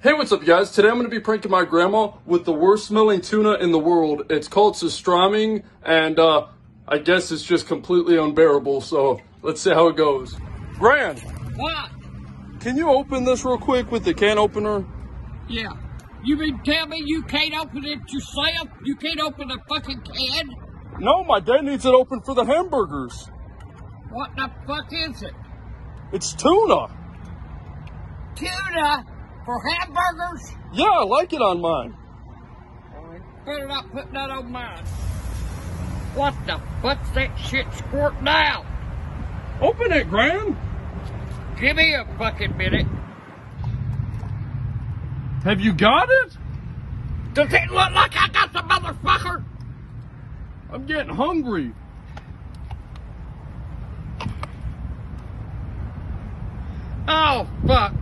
Hey, what's up, guys? Today I'm going to be pranking my grandma with the worst smelling tuna in the world. It's called Surströmming, and uh, I guess it's just completely unbearable. So let's see how it goes. Gran, What? can you open this real quick with the can opener? Yeah. You mean tell me you can't open it yourself? You can't open a fucking can? No, my dad needs it open for the hamburgers. What the fuck is it? It's tuna. Tuna for hamburgers? Yeah, I like it on mine. Better not put that on mine. What the fuck's that shit squirting out? Open it, Gran. Give me a fucking minute. Have you got it? Does it look like I got the motherfucker? I'm getting hungry. Oh, fuck.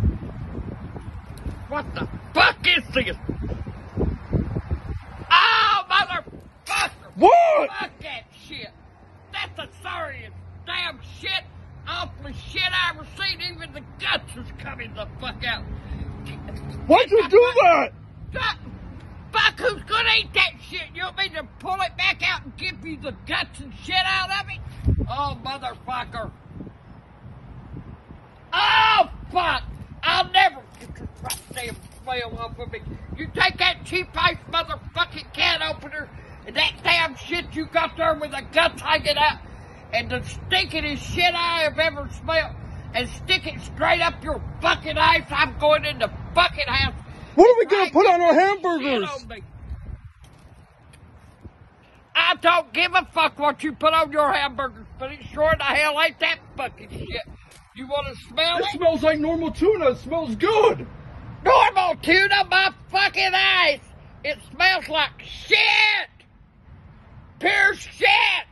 What the fuck is this? Oh, motherfucker! What? Fuck that shit! That's the sorriest damn shit, awful shit I ever seen. Even the guts is coming the fuck out. Why'd you do that? Fuck, fuck who's gonna eat that shit? You want me to pull it back out and give you the guts and shit out of it? Oh, motherfucker. Oh, fuck! I'll never get your smell off me. You take that cheap ass motherfucking can opener and that damn shit you got there with the guts hanging out and the stinkingest shit I have ever smelled and stick it straight up your fucking ass. I'm going in the fucking house. What are we gonna put on our hamburgers? on. I don't give a fuck what you put on your hamburgers, but it sure the hell ain't that fucking shit. You want to smell It it? smells like normal tuna. It smells good called tuna my fucking eyes. It smells like shit. Pure shit.